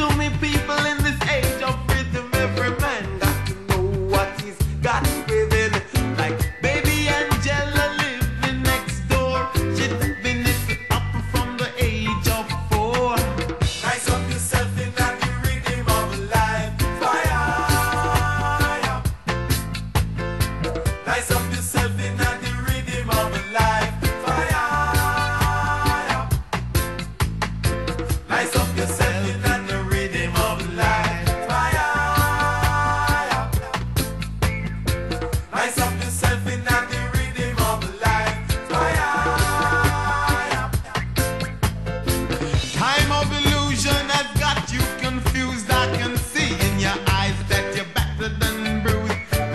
too many people in this age of. Every man got to know what he's got within. Like baby living next door. She's been up from the age of four. Rise up yourself in that rhythm of life. Fire. Rise up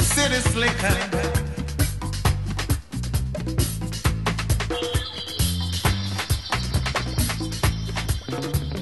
city slicker. Thank